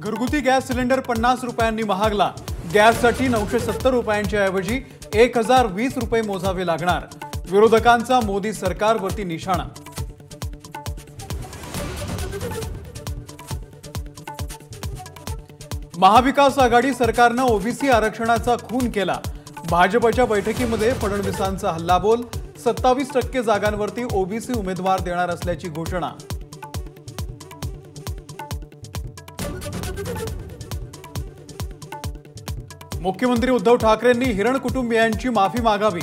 घरगुती gas cylinder पन्नास रुपयांनी महागला. गॅससाठी नऊशे सत्तर रुपयांच्या ऐवजी एक हजार वीस रुपये मोजावे लागणार. विरोधकांचा मोदी सरकारवरती निशाणा. महाविकास आघाडी सरकारनं ओबीसी आरक्षणाचा खून केला. भाजपच्या बैठकीमध्ये फडणवीसांचा हल्लाबोल. सत्तावीस टक्के जागांवरती ओबीसी उमेदवार देणार असल्याची घोषणा. मुख्यमंत्री उद्धव ठाकरेंनी हिरण कुटुंबियांची माफी मागावी.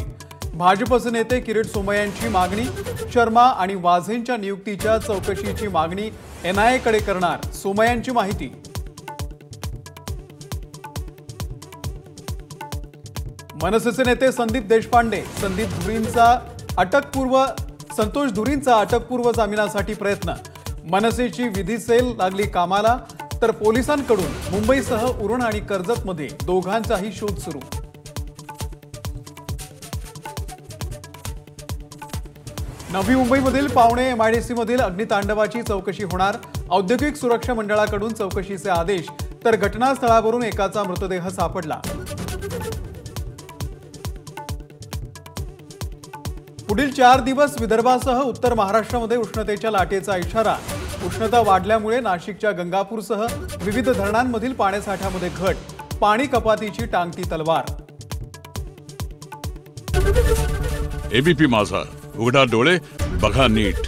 भाजपचे नेते किरीट सोमय्यांची मागणी शर्मा आणि वाझेंच्या नियुक्तीच्या चौकशीची मागणी एनआयएकडे करणार सोमय्यांची माहिती. मनसेचे नेते संदीप देशपांडे संदीप धुरींचा अटकपूर्व संतोष धुरींचा अटकपूर्व जामिनासाठी प्रयत्न. मनसेची विधी सेल लागली कामाला तर पोलिसांकडून मुंबईसह उरण आणि कर्जतमध्ये दोघांचाही शोध सुरू. नवी मुंबईमधील पावणे एमआयडीसीमधील अग्नितांडवाची चौकशी होणार. औद्योगिक सुरक्षा मंडळाकडून चौकशीचे आदेश तर घटनास्थळावरून एकाचा मृतदेह सापडला. पुढील चार दिवस विदर्भासह उत्तर महाराष्ट्रामध्ये उष्णतेच्या लाटेचा इशारा. उष्णता वाढल्यामुळे नाशिकच्या गंगापूरसह विविध धरणांमधील पाण्यासाठ्यामध्ये घट पाणी कपातीची टांगती तलवार. एबीपी माझा उघडा डोळे बघा नीट.